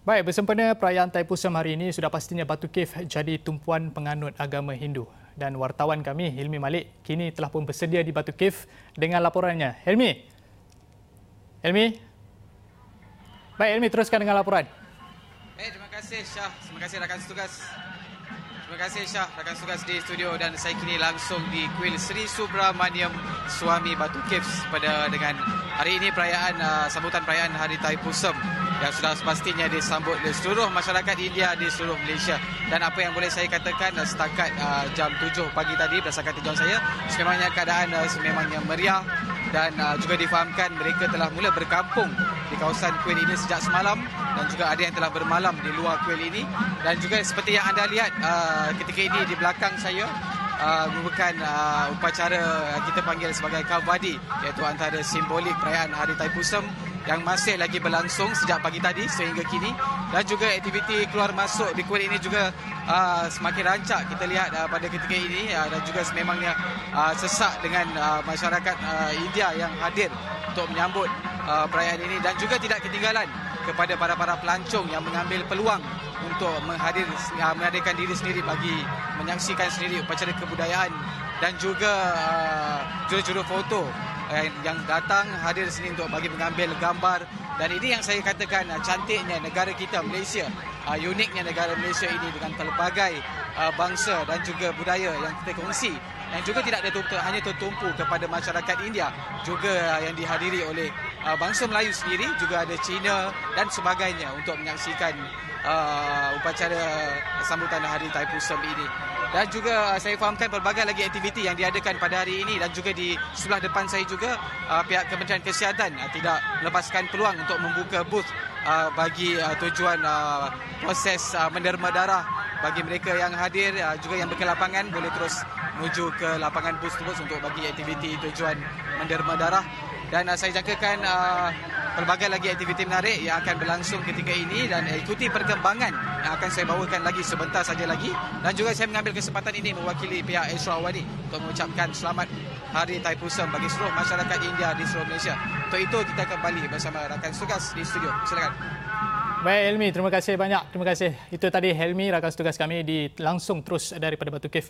Baik, bersempena perayaan Taipusam hari ini, sudah pastinya Batu Cave jadi tumpuan penganut agama Hindu. Dan wartawan kami, Hilmi Malik, kini telah pun bersedia di Batu Cave dengan laporannya. Hilmi? Hilmi? Baik, Hilmi, teruskan dengan laporan. Eh, terima kasih Syah. Terima kasih rakan tugas. Terima kasih Syah, rakan tugas di studio dan saya kini langsung di kuil Sri Subramaniam Suami Batu Caves pada dengan hari ini perayaan uh, sambutan perayaan Hari Taipusam yang sudah pastinya disambut oleh seluruh masyarakat India di seluruh Malaysia. Dan apa yang boleh saya katakan uh, setakat uh, jam 7 pagi tadi berdasarkan tinjauan saya, sememangnya keadaan uh, sememangnya meriah dan uh, juga difahamkan mereka telah mula berkampung di kawasan kuil ini sejak semalam dan juga ada yang telah bermalam di luar kuil ini dan juga seperti yang anda lihat uh, ketika ini di belakang saya uh, merupakan uh, upacara kita panggil sebagai Kavadi iaitu antara simbolik perayaan Hari Taipusam yang masih lagi berlangsung sejak pagi tadi sehingga kini. Dan juga aktiviti keluar masuk di kuil ini juga uh, semakin rancak kita lihat uh, pada ketika ini uh, dan juga sememangnya uh, sesak dengan uh, masyarakat uh, India yang hadir untuk menyambut uh, perayaan ini. Dan juga tidak ketinggalan kepada para-para pelancong yang mengambil peluang untuk menghadir uh, menghadirkan diri sendiri bagi menyaksikan sendiri upacara kebudayaan dan juga uh, juru-juru foto yang datang hadir di sini untuk bagi mengambil gambar. Dan ini yang saya katakan uh, cantiknya negara kita Malaysia uniknya negara Malaysia ini dengan pelbagai bangsa dan juga budaya yang kita kongsi yang juga tidak ada tumpu, hanya tertumpu kepada masyarakat India juga yang dihadiri oleh uh, bangsa Melayu sendiri juga ada Cina dan sebagainya untuk menyaksikan uh, upacara sambutan hari Taipusam ini. Dan juga saya fahamkan pelbagai lagi aktiviti yang diadakan pada hari ini dan juga di sebelah depan saya juga uh, pihak Kementerian Kesihatan uh, tidak melepaskan peluang untuk membuka booth uh, bagi uh, tujuan uh, proses uh, menderma darah bagi mereka yang hadir uh, juga yang berkelapangan boleh terus menuju ke lapangan booth tersebut untuk bagi aktiviti tujuan menderma darah dan uh, saya jangkakan uh, pelbagai lagi aktiviti menarik yang akan berlangsung ketika ini dan ikuti perkembangan yang akan saya bawakan lagi sebentar saja lagi dan juga saya mengambil kesempatan ini mewakili pihak Esra Awadi untuk mengucapkan selamat Hari Taipusam bagi seluruh masyarakat India di seluruh Malaysia. Untuk itu kita kembali bersama rakan tugas di studio. Silakan. Baik Helmi, terima kasih banyak. Terima kasih. Itu tadi Helmi, rakan tugas kami di langsung terus daripada Batu Cave